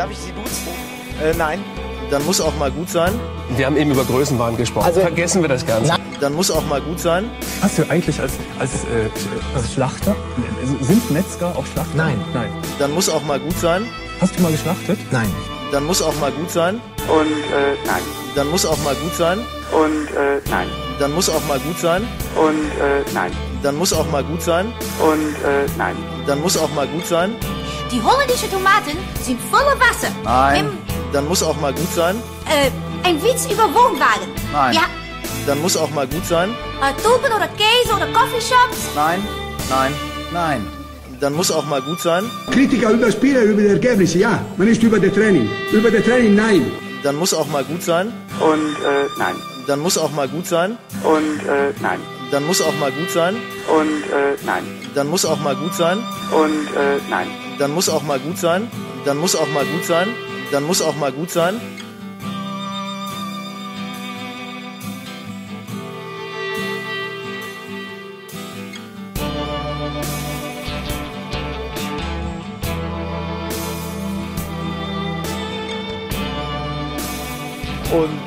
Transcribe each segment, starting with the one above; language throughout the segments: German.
Darf ich Sie duzen? Äh, nein. Dann muss auch mal gut sein. Wir haben eben über Größenwahn gesprochen. Also- Vergessen wir das Ganze. Dann muss auch mal gut sein. Hast du eigentlich als, als, äh, als Schlachter, sind Metzger auch Schlachter? Nein. Nein. Dann muss auch mal gut sein. Hast du mal geschlachtet? Nein. Dann muss auch mal gut sein. Und äh, nein. Dann muss auch mal gut sein. Und äh, nein. Dann muss auch mal gut sein. Und äh, nein. Dann muss auch mal gut sein. Und äh, nein. Dann muss auch mal gut sein. Die holländische Tomaten sind voller Wasser. Nein. Im, Dann muss auch mal gut sein. äh, ein Witz über Wohnwagen. Nein. Ja, Dann muss auch mal gut sein. äh, Tulpen oder Käse oder Coffeeshops. Nein. Nein. Nein. Dann muss auch mal gut sein. Kritiker über Spieler, über die Ergebnisse, ja. Man ist über das Training. Über das Training, nein. Dann muss auch mal gut sein. Und äh, nein. Dann muss auch mal gut sein. Und äh, nein. Dann muss auch mal gut sein. Und äh, nein. Dann muss auch mal gut sein. Und äh, nein. Dann muss auch mal gut sein. Dann muss auch mal gut sein. Dann muss auch mal gut sein. Und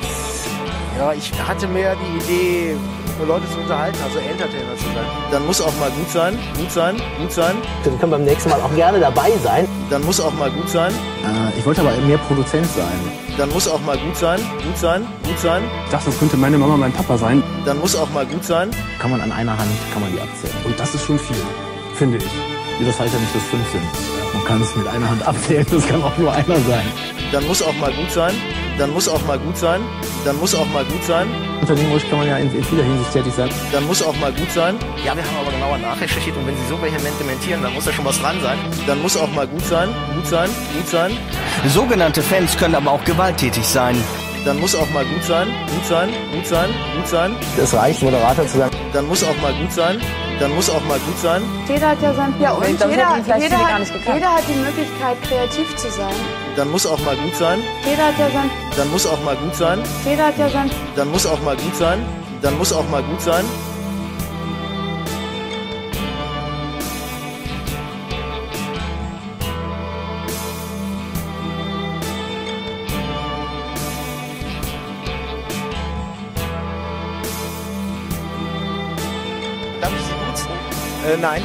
ja, ich hatte mehr die Idee, Leute zu unterhalten, also Entertainer zu sein. Dann muss auch mal gut sein. Gut sein. Gut sein. Dann können beim nächsten Mal auch gerne dabei sein. Dann muss auch mal gut sein. Äh, ich wollte aber mehr Produzent sein. Dann muss auch mal gut sein. Gut sein. Gut sein. Ich dachte, das könnte meine Mama, mein Papa sein. Dann muss auch mal gut sein. Kann man an einer Hand, kann man die abzählen. Und das ist schon viel, finde ich. Das heißt ja nicht, dass fünf sind. Man kann es mit einer Hand abzählen, das kann auch nur einer sein. Dann muss auch mal gut sein. Dann muss auch mal gut sein. Dann muss auch mal gut sein. Unternehmerisch kann man ja in, in vieler Hinsicht tätig sein. Dann muss auch mal gut sein. Ja, wir haben aber genauer nachrecherchiert und wenn Sie so vehement dementieren, dann muss da schon was dran sein. Dann muss auch mal gut sein. Gut sein. Gut sein. Sogenannte Fans können aber auch gewalttätig sein. Dann muss auch mal gut sein. Gut sein. Gut sein. Gut sein. Es reicht, Moderator zu sein. Dann muss auch mal gut sein. Dann muss auch mal gut sein. Jeder hat ja sein Ja, und dann jeder, jeder, hat, jeder hat die Möglichkeit, kreativ zu sein. Dann muss auch mal gut sein. Jeder hat ja sein, Dann muss auch mal gut sein. jeder hat ja sein, Dann muss auch mal gut sein. Dann muss auch mal gut sein. Darf ich Sie duzen? Äh, nein.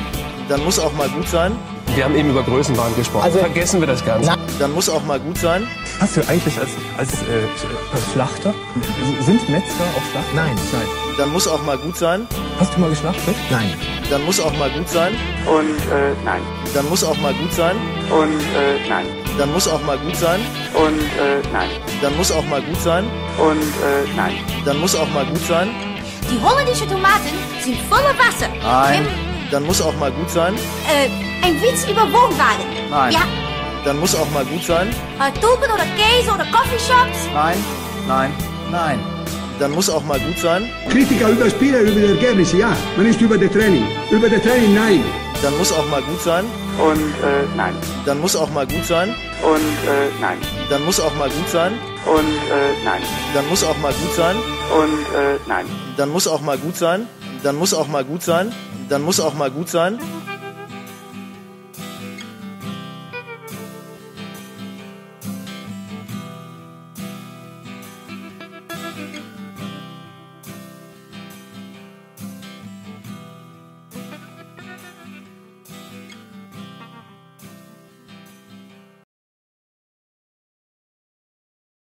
Dann muss auch mal gut sein. Wir haben eben über Größenwahn gesprochen. Also- Vergessen wir das Ganze. Dann muss auch mal gut sein. Hast du eigentlich als, als, äh, Schlachter, sind Metzger auch Schlachter? Nein. Nein. Dann muss auch mal gut sein. Hast du mal geschlachtet? Nein. Dann muss auch mal gut sein. Und äh, nein. Dann muss auch mal gut sein. Und äh, nein. Dann muss auch mal gut sein. Und äh, nein. Dann muss auch mal gut sein. Und äh, nein. Dann muss auch mal gut sein. Die holländische Tomaten sind voller Wasser. Nein. Dann muss auch mal gut sein. äh, ein Witz über Wohnwagen. Nein. Ja, Dann muss auch mal gut sein. äh, Tulpen oder Käse oder Coffeeshops. Nein. Nein. Nein. Dann muss auch mal gut sein. Kritiker über Spieler, über die Ergebnisse, ja. Man ist über das Training. Über das Training, nein. Dann muss auch mal gut sein. Und äh, nein. Dann muss auch mal gut sein. Und äh, nein. Dann muss auch mal gut sein. Und äh, nein. Dann muss auch mal gut sein. Und äh, nein. Dann muss auch mal gut sein. Dann muss auch mal gut sein. Dann muss auch mal gut sein.